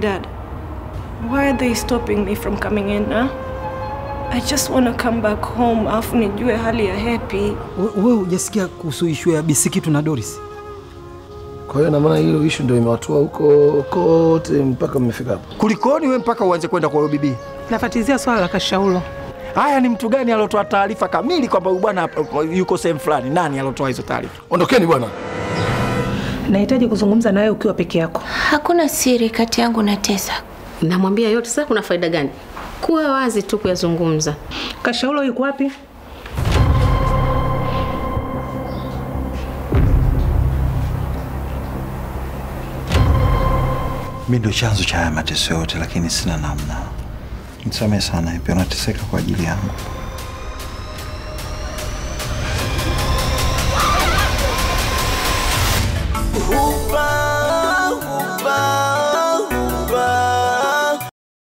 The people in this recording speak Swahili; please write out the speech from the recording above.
Dad, why are they stopping me from coming in, huh? I just want to come back home afu nijue hali ya Happy. Wewe hujasikia kuhusu issue ya Bisikitu na Doris? Kwa hiyo na maana hiyo issue ndio imewatoa huko kote mpaka mmefika hapa. Kulikoni we mpaka uanze kwenda kwa bibi? Nafatizia swala la Kashaulo. Haya, ni mtu gani alotoa taarifa kamili kwamba huyu bwana yuko sehemu fulani? Nani alotoa hizo taarifa? Ondokeni bwana. Nahitaji kuzungumza nawe ukiwa peke yako. Hakuna siri kati yangu na Tesa. Namwambia yote, sasa kuna faida gani? Kuwa wazi tu kuyazungumza. Kashaulo yuko wapi? Mi ndo chanzo cha haya mateso yote, lakini sina namna. Nisamehe sana, pia unateseka kwa ajili yangu. culpa.